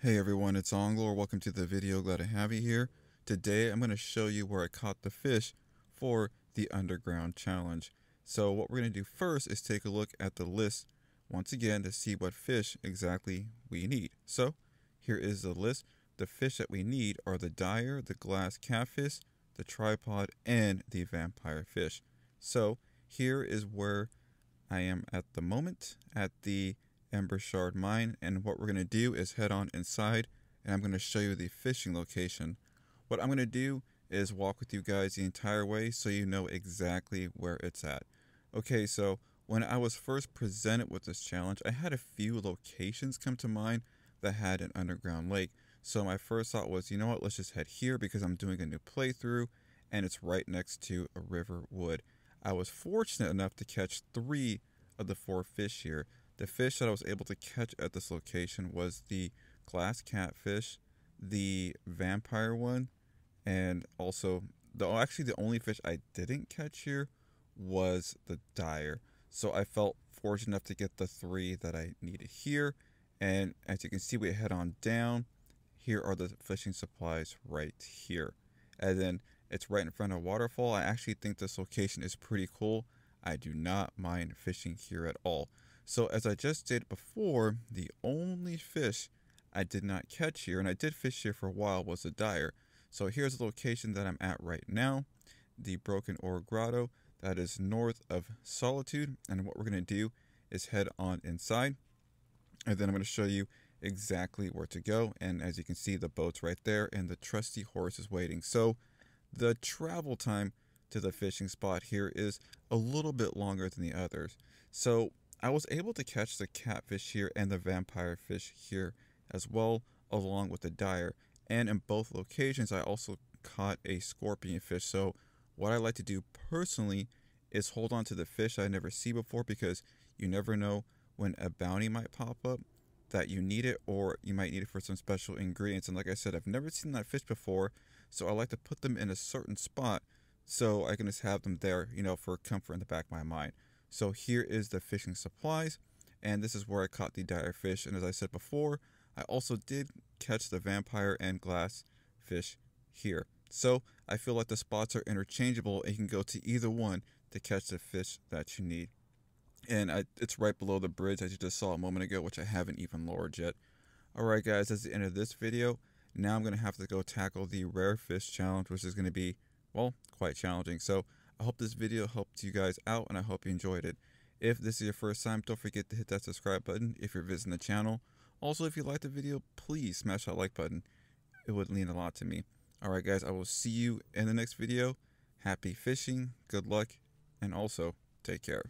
Hey everyone, it's Onglor. Welcome to the video. Glad to have you here. Today I'm going to show you where I caught the fish for the underground challenge. So what we're going to do first is take a look at the list once again to see what fish exactly we need. So here is the list. The fish that we need are the dire, the glass catfish, the tripod, and the vampire fish. So here is where I am at the moment at the Shard Mine and what we're going to do is head on inside and I'm going to show you the fishing location. What I'm going to do is walk with you guys the entire way so you know exactly where it's at. Okay, so when I was first presented with this challenge, I had a few locations come to mind that had an underground lake. So my first thought was, you know what, let's just head here because I'm doing a new playthrough and it's right next to a Riverwood. I was fortunate enough to catch three of the four fish here. The fish that I was able to catch at this location was the glass catfish, the vampire one, and also the oh, actually the only fish I didn't catch here was the dire. So I felt fortunate enough to get the three that I needed here. And as you can see, we head on down. Here are the fishing supplies right here. And then it's right in front of a waterfall. I actually think this location is pretty cool. I do not mind fishing here at all. So as I just did before, the only fish I did not catch here, and I did fish here for a while, was the dire. So here's the location that I'm at right now, the Broken Oar Grotto. That is north of Solitude. And what we're going to do is head on inside. And then I'm going to show you exactly where to go. And as you can see, the boat's right there and the trusty horse is waiting. So the travel time to the fishing spot here is a little bit longer than the others. So I was able to catch the catfish here and the vampire fish here as well, along with the dire. And in both locations, I also caught a scorpion fish. So, what I like to do personally is hold on to the fish I never see before because you never know when a bounty might pop up that you need it or you might need it for some special ingredients. And like I said, I've never seen that fish before, so I like to put them in a certain spot so I can just have them there, you know, for comfort in the back of my mind. So here is the fishing supplies, and this is where I caught the dire fish. And as I said before, I also did catch the vampire and glass fish here. So I feel like the spots are interchangeable and you can go to either one to catch the fish that you need. And I, it's right below the bridge as you just saw a moment ago, which I haven't even lowered yet. Alright guys, that's the end of this video. Now I'm going to have to go tackle the rare fish challenge, which is going to be, well, quite challenging. So I hope this video helped you guys out and I hope you enjoyed it. If this is your first time, don't forget to hit that subscribe button if you're visiting the channel. Also, if you liked the video, please smash that like button. It would mean a lot to me. Alright guys, I will see you in the next video. Happy fishing, good luck, and also take care.